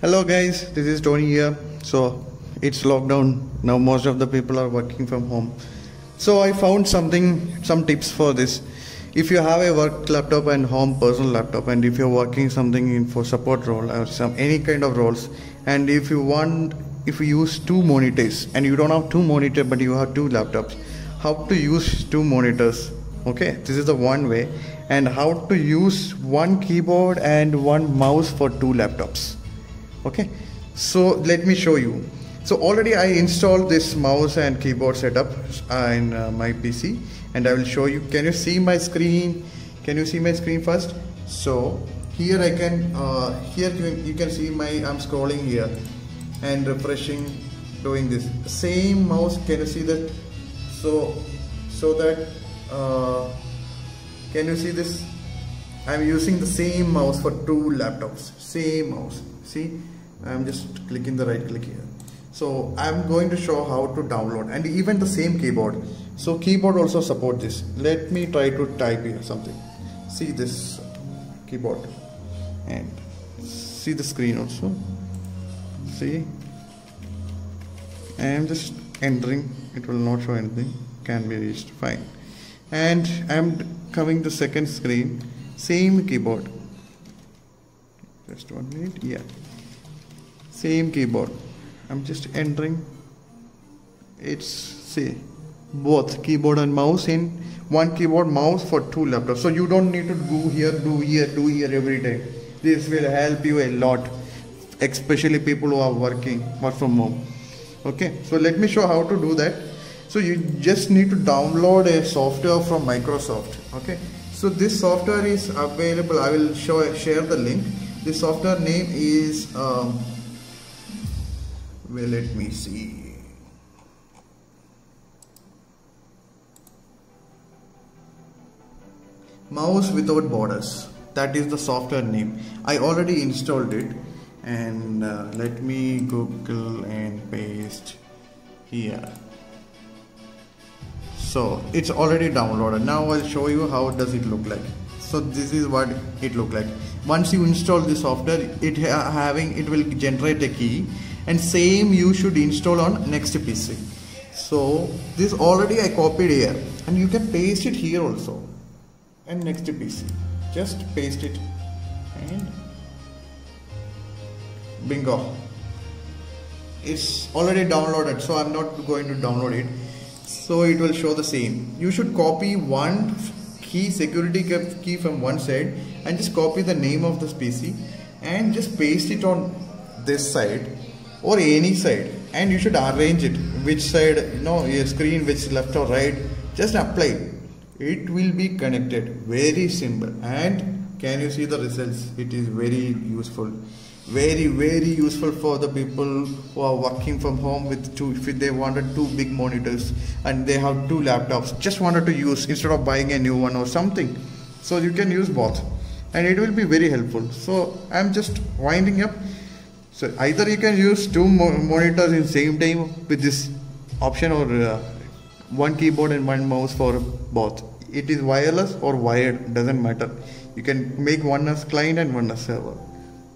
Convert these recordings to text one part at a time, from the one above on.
Hello guys, this is Tony here. So it's lockdown now. Most of the people are working from home. So I found something, some tips for this. If you have a work laptop and home personal laptop, and if you're working something in for support role or some any kind of roles, and if you want, if you use two monitors and you don't have two monitor but you have two laptops, how to use two monitors? Okay, this is the one way, and how to use one keyboard and one mouse for two laptops okay? So let me show you. So already I installed this mouse and keyboard setup uh, in uh, my PC and I will show you. Can you see my screen? Can you see my screen first? So here I can uh, here you, can see my I'm scrolling here and refreshing doing this. Same mouse can you see that? So so that uh, can you see this? I'm using the same mouse for two laptops. Same mouse. See I'm just clicking the right click here. So I'm going to show how to download and even the same keyboard. So keyboard also support this. Let me try to type here something. See this keyboard. And see the screen also. See? I am just entering. It will not show anything. Can be reached. Fine. And I'm coming to second screen. Same keyboard. Just one minute. Yeah same keyboard. I'm just entering. It's see both keyboard and mouse in one keyboard mouse for two laptops. So you don't need to do here do here do here every day. This will help you a lot especially people who are working work from home. Okay so let me show how to do that. So you just need to download a software from Microsoft. Okay so this software is available. I will show share the link. This software name is um, well let me see. Mouse without borders. That is the software name. I already installed it. And uh, let me google and paste here. So it's already downloaded. Now I'll show you how does it look like. So this is what it look like. Once you install the software it ha having it will generate a key and same you should install on next PC so this already I copied here. And you can paste it here also. And next PC just paste it. And bingo. It's already downloaded so I'm not going to download it. So it will show the same. You should copy one key security key from one side and just copy the name of this PC and just paste it on this side or any side. And you should arrange it which side you know your screen which left or right just apply. It will be connected. Very simple. And can you see the results? It is very useful. Very very useful for the people who are working from home with two if they wanted two big monitors and they have two laptops just wanted to use instead of buying a new one or something. So you can use both. And it will be very helpful. So i'm just winding up so either you can use two mo monitors in same time with this option or uh, one keyboard and one mouse for both. It is wireless or wired, doesn't matter. You can make one as client and one as server.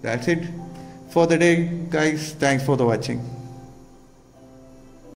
That's it for the day guys. Thanks for the watching.